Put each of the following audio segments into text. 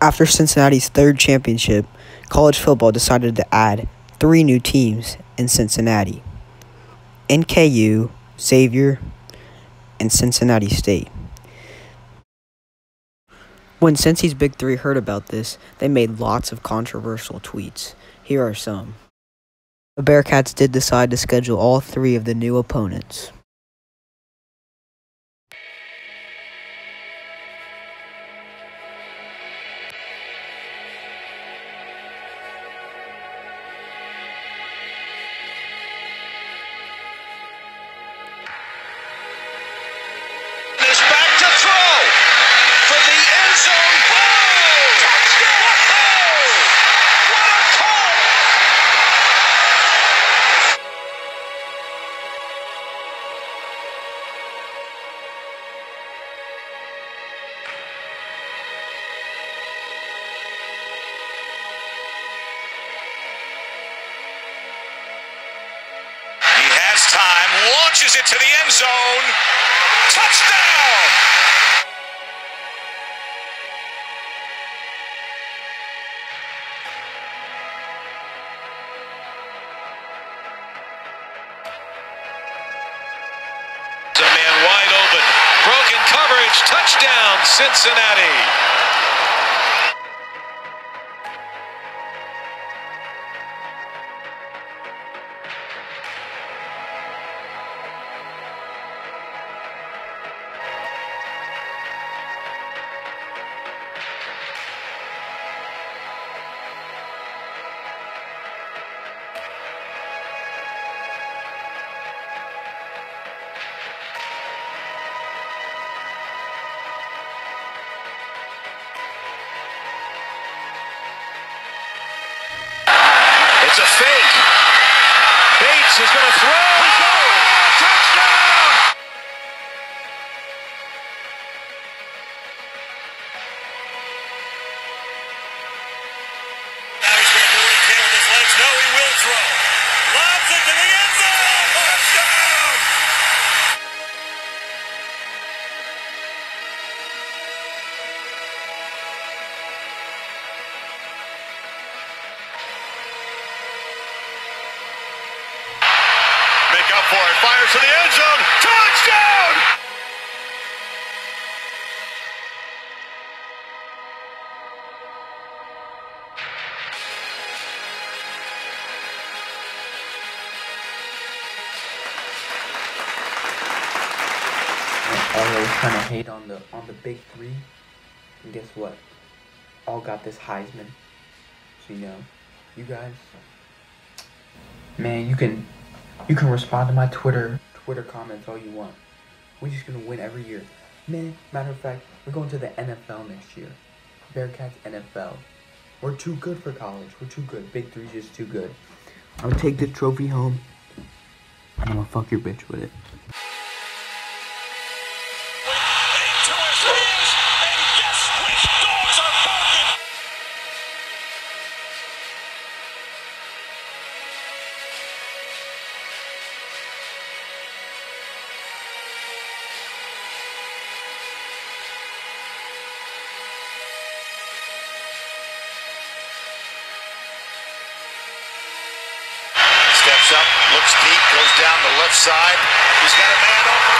After Cincinnati's third championship, college football decided to add three new teams in Cincinnati NKU, Xavier, and Cincinnati State. When Cincy's Big Three heard about this, they made lots of controversial tweets. Here are some. The Bearcats did decide to schedule all three of the new opponents. Launches it to the end zone. Touchdown! A man wide open. Broken coverage. Touchdown, Cincinnati. Up for it. Fires to the end zone. Touchdown! those trying to hate on the on the big three, and guess what? All got this Heisman. So you know, you guys, man, you can you can respond to my Twitter Twitter comments all you want. We're just gonna win every year. Man, matter of fact, we're going to the NFL next year. Bearcats NFL. We're too good for college. We're too good. Big three's just too good. I'm gonna take this trophy home. I'm gonna fuck your bitch with it. Steps up, looks deep, goes down the left side. He's got a man open.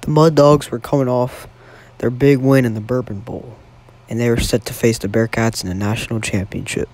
The Mud Dogs were coming off their big win in the Bourbon Bowl, and they were set to face the Bearcats in the national championship.